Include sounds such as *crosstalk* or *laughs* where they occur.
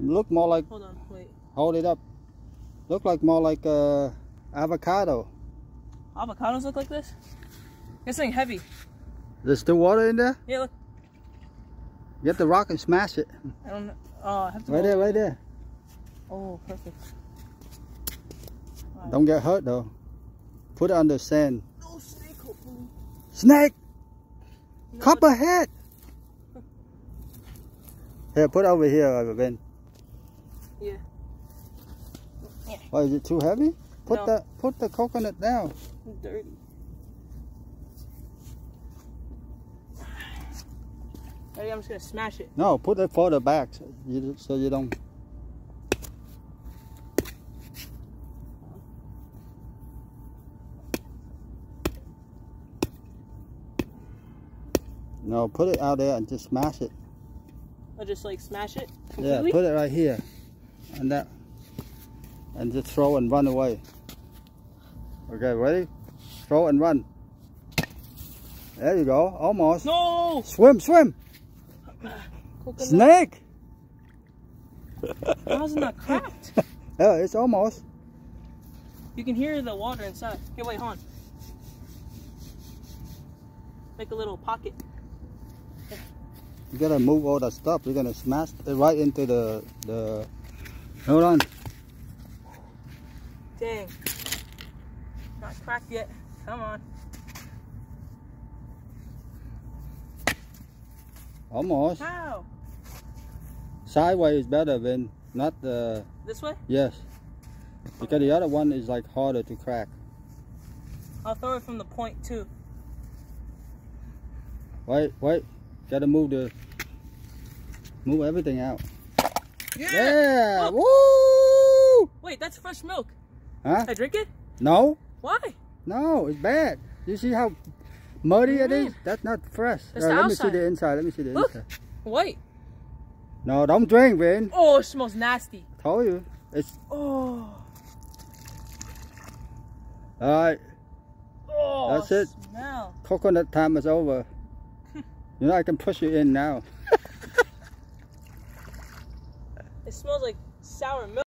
Look more like, Hold on, wait. hold it up. Look like more like uh, avocado. Avocados look like this? It's something heavy. There's still water in there? Yeah, look. Get the rock and smash it. I don't know. Oh, I have to Right there, right there. Oh, perfect. Don't get hurt though. Put it under sand. No snake, hopefully. Snake! You? Copperhead! Here, put it over here, Ben. Yeah. Why is it too heavy? Put No. the put the coconut down. Dirty. I'm just gonna smash it. No, put it further back so you, so you don't. No, put it out there and just smash it. I'll just like smash it Yeah, put it right here, and that, and just throw and run away. Okay, ready? Throw and run. There you go, almost. no! Swim, swim. Coconut. Snake. How is it not cracked? Yeah, it's almost. You can hear the water inside. Here, wait, hold on. Make a little pocket. You gotta move all the stuff. You're gonna smash it right into the the. Hold on. Dang. Not cracked yet. Come on. Almost. How? Sideways is better than not the. This way? Yes. Because the other one is like harder to crack. I'll throw it from the point too. Wait, wait. Gotta move the. Move everything out. Yeah. Look. Oh. Woo! Wait, that's fresh milk. Huh? I drink it? No, Why? no, it's bad. You see how muddy it is? That's not fresh. That's the let me see the inside. Let me see the Look. inside. White. No, don't drink, Ben. Oh, it smells nasty. Told you. It's Oh. all right. Oh. That's it. Smell. Coconut time is over. *laughs* you know I can push you in now. It smells like sour milk.